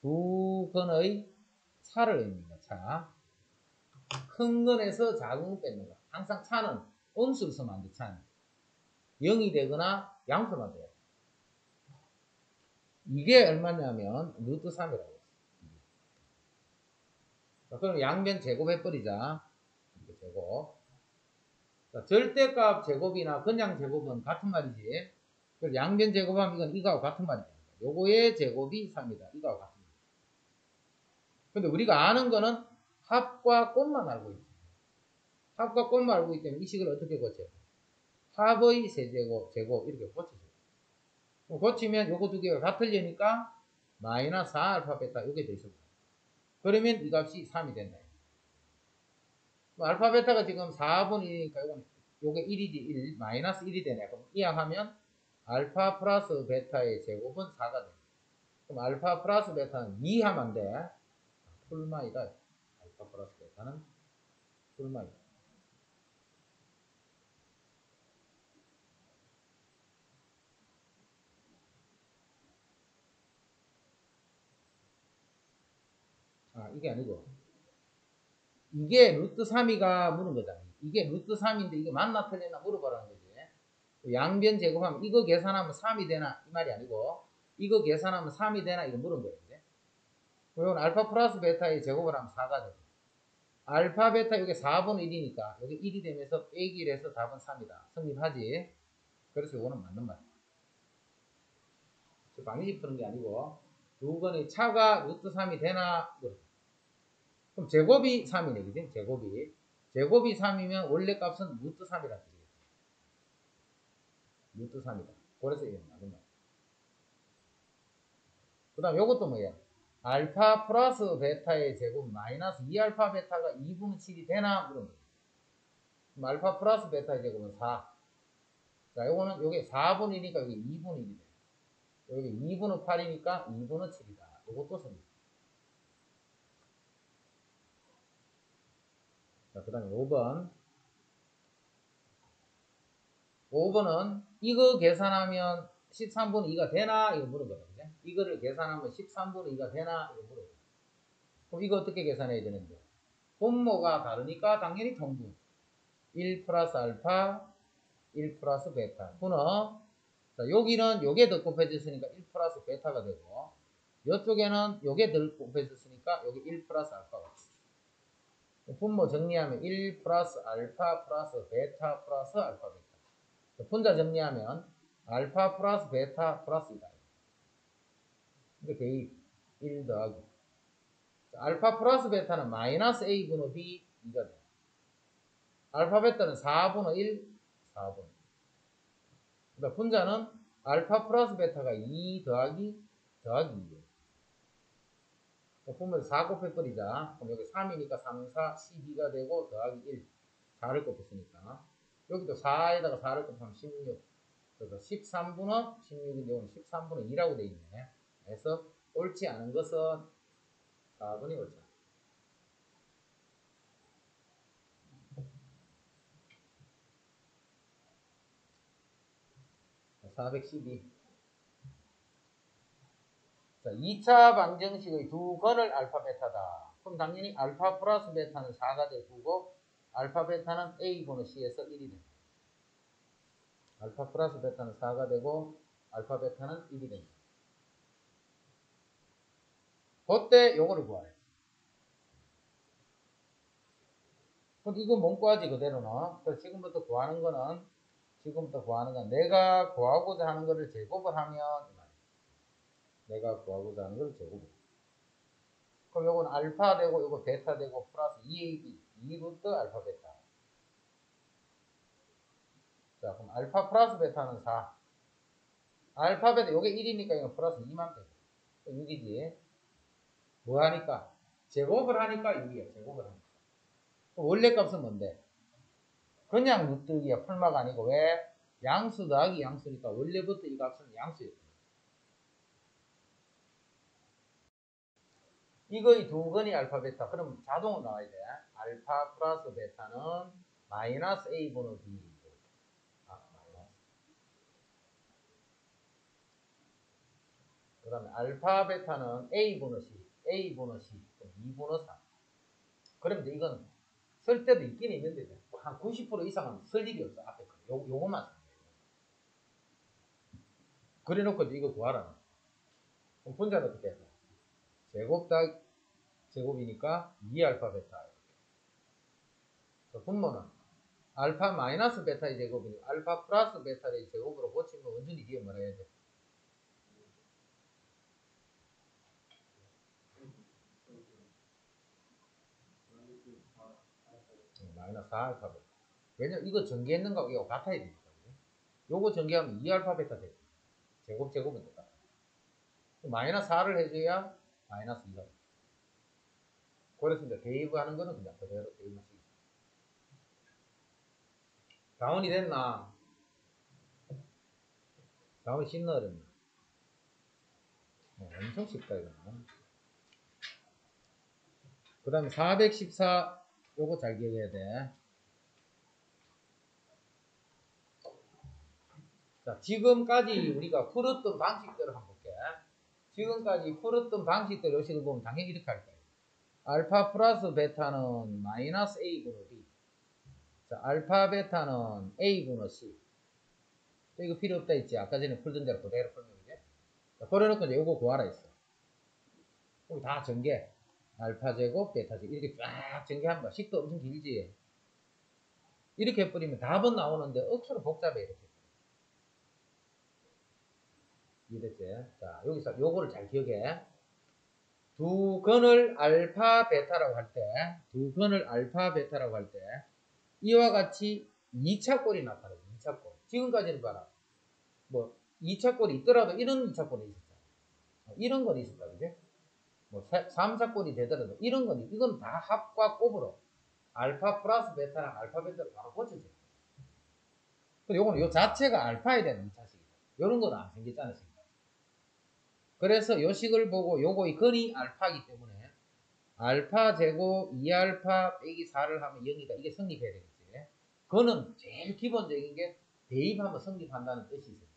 두 건의 차를 의미합니다. 차. 큰 건에서 작은 건 거. 항상 차는 음수를 쓰면 안 돼, 차는. 0이 되거나 양수만 돼요. 이게 얼마냐면 루트 3이라고 했어요. 자, 그럼 양변 제곱해버리자. 제곱. 자, 절대값 제곱이나 그냥 제곱은 같은 말이지. 그래서 양변 제곱하면 이건 이거하고 같은 말이 됩니다. 요거의 제곱이 3이다. 이거하고 같은 말. 근데 우리가 아는 거는 합과 꽃만 알고 있죠. 합과 꽃만 알고 있기 때문에 이 식을 어떻게 고쳐요? 합의 세제곱, 제곱 이렇게 고치죠. 고치면 요거 두 개가 같으려니까 마이너스 4 알파 베타 요게 돼 있습니다. 그러면 이 값이 3이 된다. 뭐 알파 베타가 지금 4분이니까 요건 요게 1이지 1 마이너스 1이 되네. 그럼 이항하면 알파 플러스 베타의 제곱은 4가 돼. 그럼 알파 플러스 베타는 2 하면 안 돼. 풀마이다. 알파 플러스 베타는 풀마이다. 아, 이게 아니고. 이게 루트 3이가 물은 거잖아. 이게 루트 3인데 이게 맞나 틀렸나 물어보라는 거지. 양변 제곱하면 이거 계산하면 3이 되나 이 말이 아니고 이거 계산하면 3이 되나 이거 물은 거예요. 이건 알파 플러스 베타의 제곱을 하면 4가 되고 알파 베타 이게 4분 1이니까 여기 1이 되면서 빼기 1해서 답은 3이다. 성립하지. 그래서 이거는 맞는 말이야. 방식 푸는 게 아니고 두 번의 차가 루트 3이 되나. 그럼 제곱이 3이네, 그지? 제곱이. 제곱이 3이면 원래 값은 루트 3이라 뜻이겠죠. 루트 3이다. 그래서 이게 말. 그 다음 요것도 뭐야? 알파 플러스 베타의 제곱 마이너스 2알파 베타가 2분의 7이 되나? 그럼 알파 플러스 베타의 제곱은 4. 자, 요거는 요게 4분의 1이니까 여기 2분의 1이 돼. 여기 2분의 8이니까 2분의 7이다. 요것도 씁니다. 자, 그 다음에 5번. 5번은 이거 계산하면 13분의 2가 되나? 이거 물어보거든요. 이거를 계산하면 13분의 2가 되나? 이거 물어보거든요. 그럼 이거 어떻게 계산해야 되는데? 분모가 다르니까 당연히 통분. 1 플러스 알파, 1 플러스 베타. 분어. 자, 여기는 요게 더 곱해졌으니까 1 플러스 베타가 되고, 이쪽에는 요게 더 곱해졌으니까 여기 1 플러스 알파가 돼. 분모 정리하면 1 플러스 알파 플러스 베타 플러스 알파 베타. 분자 정리하면 알파 플러스 베타 플러스 2다. 이게 대입 1 더하기. 알파 플러스 베타는 마이너스 A분의 B 2가 돼. 알파 베타는 4분의 1, 4분. 그러니까 분자는 알파 플러스 베타가 2 더하기 더하기 2예요. 보면 4 곱해버리자. 그럼 여기 3이니까 3, 4, 12가 되고 더하기 1. 4를 곱했으니까. 여기도 4에다가 4를 곱하면 16. 그래서 13분의 16인데 오늘 13분의 2라고 돼 있네. 그래서 옳지 않은 것은 4분이 옳지 412. 자, 2차 방정식의 두 건을 알파 베타다. 그럼 당연히 알파 플러스 베타는 4가 되고 알파 베타는 A 번호 C에서 1이 됩니다. 알파 플러스 베타는 4가 되고 알파 베타는 1이 됩니다. 그때 요거를 구하래. 그럼 이거 몸과지. 그래서 지금부터 구하는 거는 지금부터 구하는 건 내가 구하고자 하는 것을 제곱을 하면 내가 구하고자 하는 것을 제곱을 그럼 요건 알파 되고 요거 베타 되고 플러스 2ab 2루트 알파 베타. 자 그럼 알파 플러스 베타는 4 알파 베타 요게 1이니까 이건 플러스 2만 빼고 6이지. 뭐 하니까? 제곱을 하니까 6이야. 제곱을 하니까. 원래 값은 뭔데 그냥 루트 6이야 풀마가 아니고 왜? 양수 더하기 양수니까 원래부터 이 값은 양수였다. 이거의 두 건이 알파 베타. 그럼 자동으로 나와야 돼. 알파 플러스 베타는 마이너스 A 분의 B. 아. 그 다음에 알파 베타는 A C. A C. 2 분의 3. 그러면 이건 쓸 때도 있긴 있는데 한 90% 이상은 쓸 일이 없어 앞에 거. 요, 요거만 그래 놓고 이거 구하라 그럼 분자는 어떻게 해서 제곱 다 제곱이니까 2 알파 베타 이렇게 분모는 알파 마이너스 베타의 제곱이니 알파 플러스 베타의 제곱으로 고치면 원준이 뒤에 뭐라 해야 돼? 마이너스 4알파 베타. 왜냐면 이거 전개했는 거하고 같아야 되니까. 요거 전개하면 2알파 베타 돼. 제곱 제곱은 똑같아. 마이너스 4를 해줘야 마이너스 2가 돼. 그래서 이제 대입 하는 거는 그냥 그대로 대입하시기. 다운이 됐나? 다운이 신나 어렵나? 어, 엄청 쉽다 이거는. 그 다음에 414 요거 잘 기억해야 돼. 자, 지금까지 우리가 풀었던 방식대로 한번 볼게. 지금까지 풀었던 방식대로 요식을 보면 당연히 이렇게 할 거예요. 알파 플러스 베타는 마이너스 A분의 B. 자, 알파 베타는 A분의 C. 이거 필요 없다 했지. 아까 전에 풀던 대로 그대로 풀면 이제. 자, 그래놓고 이제 요거 구하라 했어. 그럼 다 전개. 알파 제곱, 베타 제곱 이렇게 쫙 전개한 거야. 식도 엄청 길지. 이렇게 해버리면 답은 나오는데 억수로 복잡해 이렇게. 이해됐지? 자 여기서 요거를 잘 기억해. 두 건을 알파 베타라고 할 때, 두 건을 알파 베타라고 할 때, 이와 같이 2차 꼴이 나타나요. 2차 꼴. 지금까지는 봐라. 뭐 2차 꼴이 있더라도 이런 2차 꼴이 있었잖아. 이런 건 있었다. 그지? 뭐 3, 4꼴이 되더라도 이런 건 이건 다 합과 곱으로 알파 플러스 베타랑 알파 베타를 바로 고쳐줘요. 근데 요거는 요 자체가 알파에 대한 2차식이다. 요런 건 안 생겼잖아요. 그래서 요 식을 보고 요거의 근이 알파이기 때문에 알파 제곱 2알파 빼기 4를 하면 0이다. 이게 성립해야 되겠지. 그거는 제일 기본적인 게 대입하면 성립한다는 뜻이 있어요.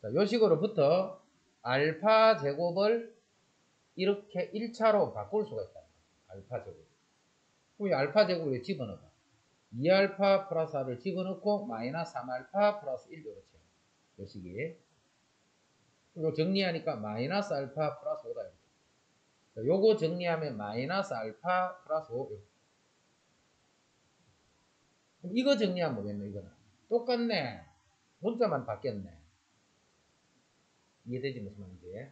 자, 요 식으로부터 알파 제곱을 이렇게 1차로 바꿀 수가 있다. 알파 제곱. 그럼 이 알파 제곱을 집어넣어. 2알파 플러스 4를 집어넣고 마이너스 3알파 플러스 1 이렇게. 요 식이. 그리고 정리하니까 마이너스 알파 플러스 5다. 이렇게. 요거 정리하면 마이너스 알파 플러스 5. 그럼 이거 정리하면 뭐겠노, 이거는? 똑같네. 문자만 바뀌었네. 이해되지, 무슨 말인지?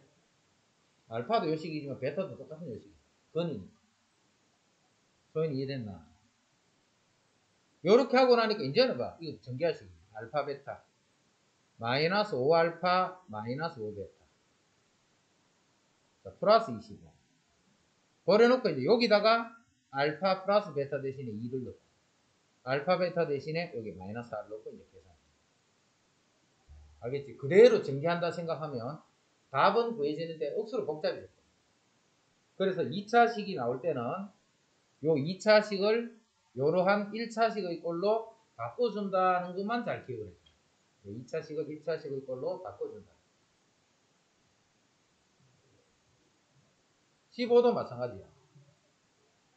알파도 요식이지만 베타도 똑같은 요식이 건이니까. 소연이 이해됐나? 요렇게 하고 나니까 이제는 봐. 이거 전개하시기. 알파 베타. 마이너스 5알파 마이너스 5베타. 자, 플러스 25. 버려놓고 이제 여기다가 알파 플러스 베타 대신에 2를 넣고 알파 베타 대신에 여기 마이너스 r 넣고 이제 계산. 알겠지? 그대로 전개한다 생각하면 답은 구해지는데 억수로 복잡해졌어. 그래서 2차식이 나올 때는 요 2차식을 요러한 1차식의 꼴로 바꿔준다는 것만 잘 기억을 해요. 2차식을 1차식의 꼴로 바꿔준다. 15도 마찬가지야.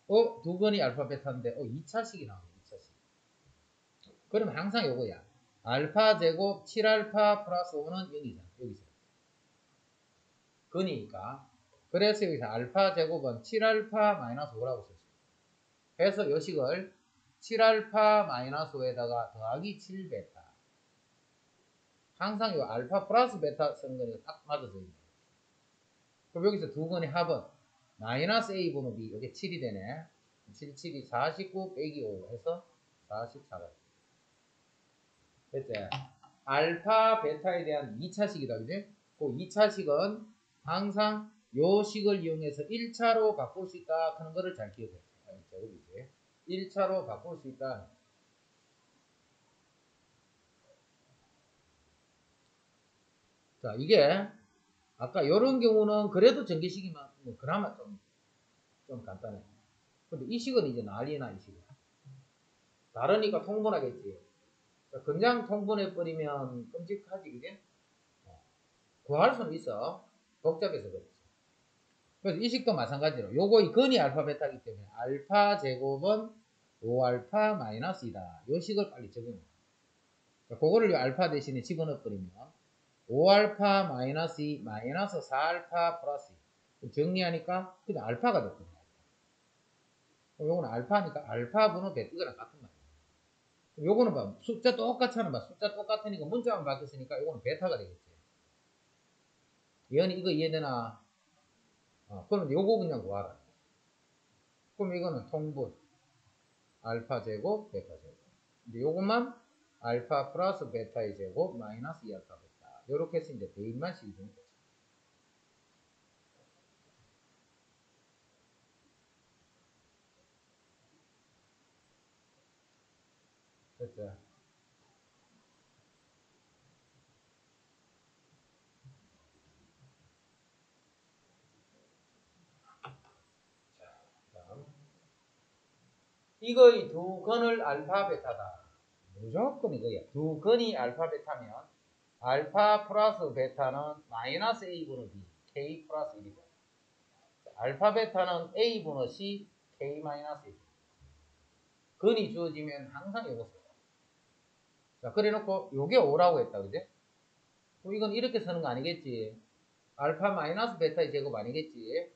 어, 두 건이 알파 베타인데, 어, 2차식이 나오네, 2차식. 그러면 항상 요거야. 알파 제곱 7알파 플러스 5는 0이잖아, 여기서. 근이니까. 그래서 여기서 알파 제곱은 7알파 마이너스 5라고 썼어요. 그래서 요식을 7알파 마이너스 5에다가 더하기 7 베타. 항상 요 알파 플러스 베타 쓰는 거니까 딱 맞아져 있네. 그럼 여기서 두 건의 합은 마이너스 A 분의 B, 이게 7이 되네. 7, 7이 49 빼기 5 해서 44가 됐지? 알파, 베타에 대한 2차식이다, 그지? 그 2차식은 항상 요 식을 이용해서 1차로 바꿀 수 있다 하는 거를 잘 기억해. 자, 여기지. 1차로 바꿀 수 있다. 자, 이게 아까 요런 경우는 그래도 전기식이면 뭐 그나마 좀, 좀 간단해. 근데 이 식은 이제 난리나, 이 식은. 다르니까 통분하겠지. 그냥 통분해버리면 끔찍하지, 그지? 어. 구할 수는 있어. 복잡해서 그렇지. 그래서 이 식도 마찬가지로 요거 이 근이 알파 베타이기 때문에 알파 제곱은 5알파 마이너스 이다. 요 식을 빨리 적용해. 그거를 알파 대신에 집어넣어 버리면 5알파 마이너스 2 마이너스 4알파 플러스 2 정리하니까 그냥 알파가 됐거든요. 요거는 알파니까 알파 분호 베트거랑 같은 말이에요. 요거는 봐 숫자 똑같잖아 봐 숫자 똑같으니까 문자만 바뀌었으니까 요거는 베타가 되겠지. 얘는 이거 이해되나? 어, 그럼 요거 그냥 구하라. 그럼 이거는 통분 알파 제곱 베타 제곱. 근데 요것만 알파 플러스 베타의 제곱 마이너스 2알파 베타. 이렇게 해서 이제 대입만 씌우는 거죠. 됐죠? 이거의 두 건을 알파 베타다. 무조건 이거야. 두 건이 알파 베타면 알파 플러스 베타는 마이너스 A분의 B, K 플러스 1이고 알파 베타는 A분의 C, K 마이너스 1. 근이 주어지면 항상 이거 써요. 자, 그래 놓고 요게 5라고 했다, 그지? 그럼 이건 이렇게 쓰는 거 아니겠지? 알파 마이너스 베타의 제곱 아니겠지?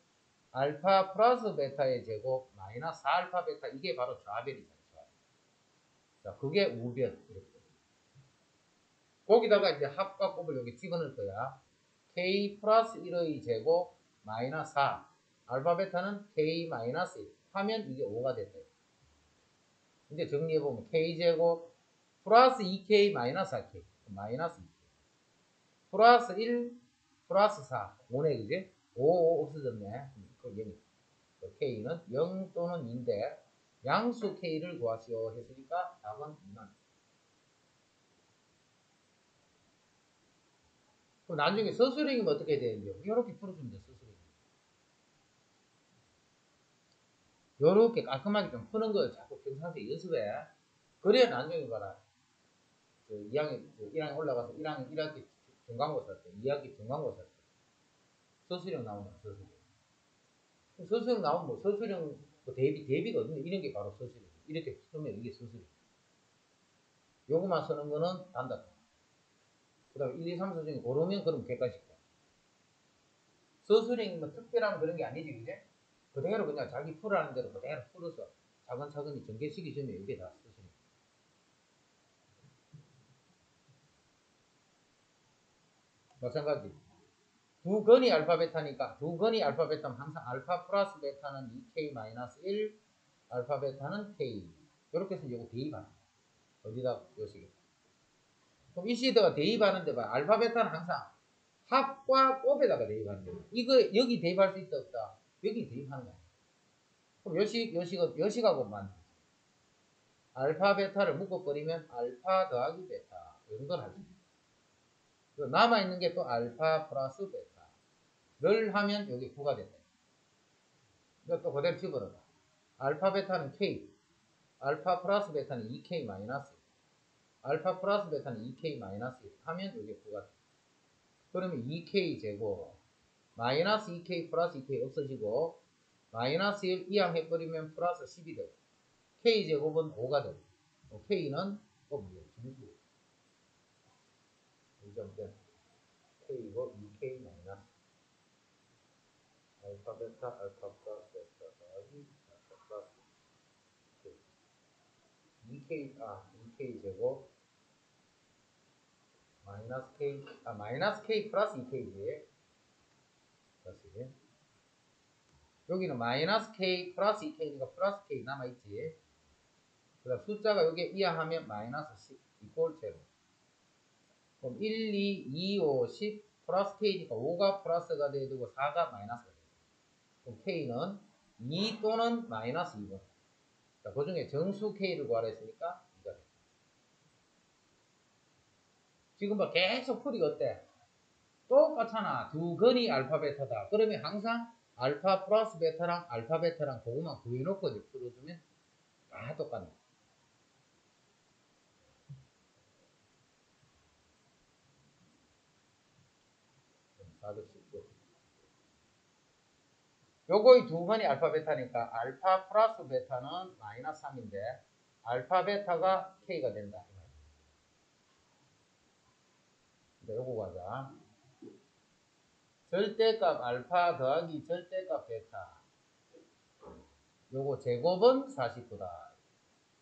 알파 플러스 베타의 제곱 마이너스 4알파 베타 이게 바로 좌변이잖아요. 자, 그게 우변 이렇게. 거기다가 이제 합과 곱을 여기 집어넣을 거야. k 플러스 1의 제곱 마이너스 4. 알파 베타는 k 마이너스 1. 하면 이게 5가 됐다. 이제 정리해보면 k 제곱 플러스 2k 마이너스 4k. 마이너스 2k. 플러스 1 플러스 4. 5네, 그지? 5, 5 없어졌네. 그 0. 그 k는 0 또는 2인데 양수 k를 구하시오 했으니까 답은 2만. 그럼 나중에 서술형이면 어떻게 되는지요? 이렇게 돼, 서술형. 이렇게 깔끔하게 좀 푸는 거 자꾸 평상시에 연습해. 그래야 나중에 봐라. 그 2학년, 1학년 올라가서 1학년 1학기 중간고사 때, 2학기 중간고사 때. 서술형 나오면 서술형. 서술형 나오면 뭐 서술형 뭐 대비, 대비가 없는데 이런 게 바로 서술형. 이렇게 쓰면 이게 서술형. 요거만 쓰는 거는 단답. 그 다음에 1, 2, 3, 4 중에 고르면 그럼 객관식다. 서술형이 뭐 특별한 그런 게 아니지, 그제? 그대로 그냥 자기 풀어하는 대로 그대로 풀어서 차근차근히 전개시키 전에 이게 다 서술형. 마찬가지. 두 건이 알파 베타니까 두 건이 알파 베타면 항상 알파 플러스 베타는 2k 마이너스 1, 알파 베타는 k. 이렇게 해서 이거 대입하는 어디다 요식에 그럼 이 시드가 대입하는데 봐. 알파 베타는 항상 합과 곱에다가 대입하는 거야. 이거 여기 대입할 수 있다 없다. 여기 대입하는 거야. 그럼 요식, 요식은, 요식하고 만들지. 알파, 베타를 묶어버리면 알파 더하기 베타. 이 정도는 할수 있어. 그리고 남아있는 게 또 알파 플러스 베타를 하면 여기 9가 된다. 이것도 그대로 집어넣어. 알파, 베타는 K. 알파 플러스 베타는 2K 마이너스. 알파 플러스 베타는 2K 마이너스 하면 여기 9가 돼. 그러면 2K 제곱 마이너스 2K 플러스 2K 없어지고 마이너스 1 이항 해버리면 플러스 10이 되고 K제곱은 5가 되고 K는 어 뭐야 2점된 K이고 2K 마이너스 알파 베타 알파 플러스 베타 더하기 알파 플러스 K. 2K 아 2K 제곱 마이너스 K 아 마이너스 K 플러스 2K지. 다시. 여기는 마이너스 K 플러스 2K니까 플러스 K 남아있지. 그다음 숫자가 여기에 이항하면 마이너스 10 equal 제로 그럼 1, 2, 2, 5, 10 플러스 K니까 5가 플러스가 돼야 되고 4가 마이너스가 돼요 그럼 K는 2 또는 마이너스 2번 자, 그 중에 정수 K를 구하라 했으니까 2가 돼 지금 봐 계속 풀이 어때? 똑같잖아. 두 근이 알파 베타다. 그러면 항상 알파 플러스 베타랑 알파 베타랑 그것만 구해놓고 풀어주면 다 똑같네. 요거의 두 번이 알파 베타니까 알파 플러스 베타는 마이너스 3인데 알파 베타가 K가 된다. 요거 가자. 절대값 알파 더하기 절대값 베타. 요거 제곱은 49다.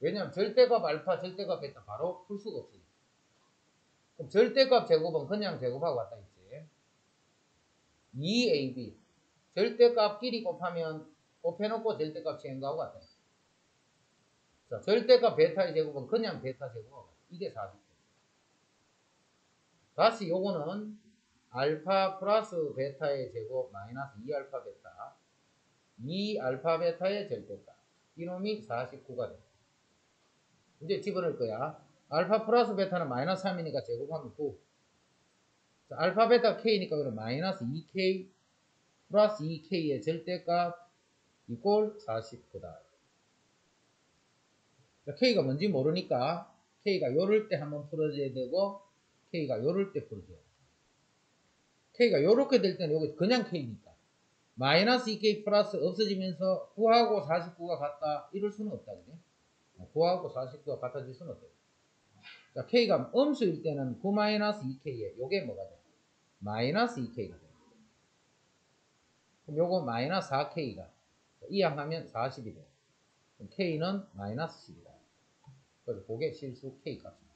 왜냐면 절대값 알파, 절대값 베타 바로 풀 수가 없으니까. 그럼 절대값 제곱은 그냥 제곱하고 있지. 2ab. 절대값끼리 곱하면 곱해놓고 절대값 제곱하고 같다. 자, 절대값 베타의 제곱은 그냥 베타 같다. 이게 40. 다시 요거는 알파 플러스 베타의 제곱 마이너스 2알파 베타 2알파 베타의 절대값 이놈이 49가 돼 이제 집어넣을 거야 알파 플러스 베타는 마이너스 3이니까 제곱하면 9 자, 알파 베타 k니까 그럼 마이너스 2k 플러스 2k의 절대값 이꼴 49다 자, k가 뭔지 모르니까 k가 요럴 때 한번 풀어줘야 되고 K가 요럴 때 풀어줘요. K가 요렇게 될 때는 여기 그냥 K니까. 마이너스 2K 플러스 없어지면서 9하고 49가 같다. 이럴 수는 없다. 그지? 9하고 49가 같아질 수는 없다. 자, K가 음수일 때는 9 마이너스 2K에 요게 뭐가 돼? 마이너스 2K가 돼. 그럼 요거 마이너스 4K가 이항하면 40이 돼. 그럼 K는 마이너스 10이다. 그래서 그게 실수 K 값입니다.